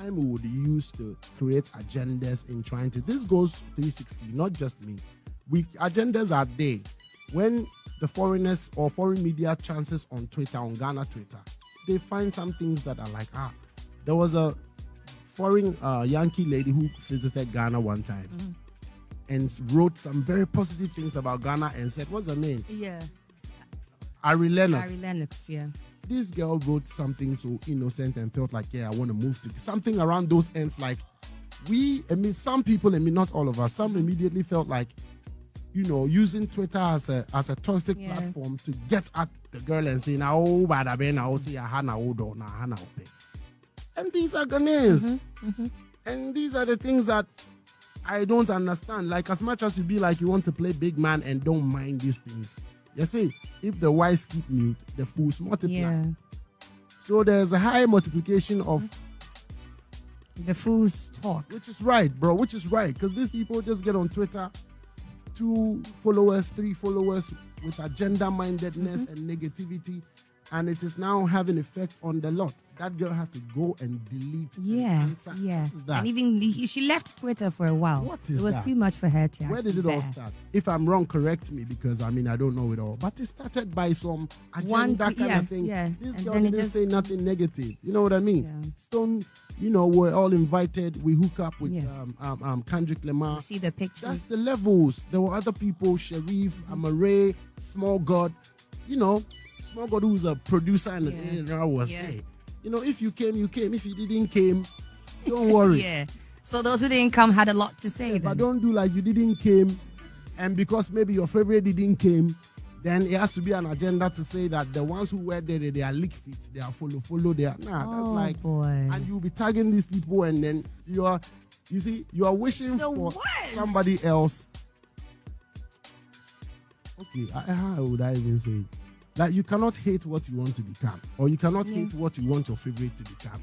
time we would use to create agendas in trying to. This goes 360, not just me. We agendas are there when the foreigners or foreign media chances on Twitter on Ghana Twitter, they find some things that are like ah, there was a foreign uh, Yankee lady who visited Ghana one time. Mm-hmm. And wrote some very positive things about Ghana and said, What's her name? Yeah. Ari Lennox Harry Lennox, yeah. This girl wrote something so innocent and felt like, yeah, I want to move to something around those ends. Like, we, I mean, some people, I mean, not all of us, some immediately felt like, you know, using Twitter as a as a toxic Yeah. platform to get at the girl and say, now, oh, bad, I now see ah, a hana odo, oh, na hana ope. And these are Ghanaians. Mm-hmm, mm-hmm. And these are the things that I don't understand. Like, as much as you be like you want to play big man and don't mind these things, you see, if the wise keep mute, the fools multiply. Yeah. So there's a high multiplication of, The fools talk. which is right, bro, which is right. Because these people just get on Twitter, two followers, three followers with agenda mindedness Mm-hmm. and negativity. And it is now having effect on the lot. That girl had to go and delete. and Yeah, answer. yeah. What is that? And even he, she left Twitter for a while. What is It was that? too much for her to. Where did it actually all start? If I'm wrong, correct me because I mean I don't know it all. But it started by some agenda One kind tweet- yeah, of thing. yeah. This And girl didn't just- say nothing negative. You know what I mean? Yeah. Stone, you know, we're all invited. We hook up with Yeah. um, um, um, Kendrick Lamar. You see the pictures. That's the levels. There were other people, Sharif, Amaarae, Small God. You know, Small God who's a producer and, Yeah. and I was Yeah. there. You know, if you came, you came. If you didn't came, don't worry. yeah. So those who didn't come had a lot to say. But then. don't do like you didn't came, and because maybe your favorite didn't came, then it has to be an agenda to say that the ones who were there, they, they are lick feet, they are follow follow, they are nah. Oh that's like, boy. and you'll be tagging these people, and then you are, you see, you are wishing for worst. somebody else. Okay, I, how would I even say? it? Like you cannot hate what you want to become, or you cannot Yeah. hate what you want your favorite to become.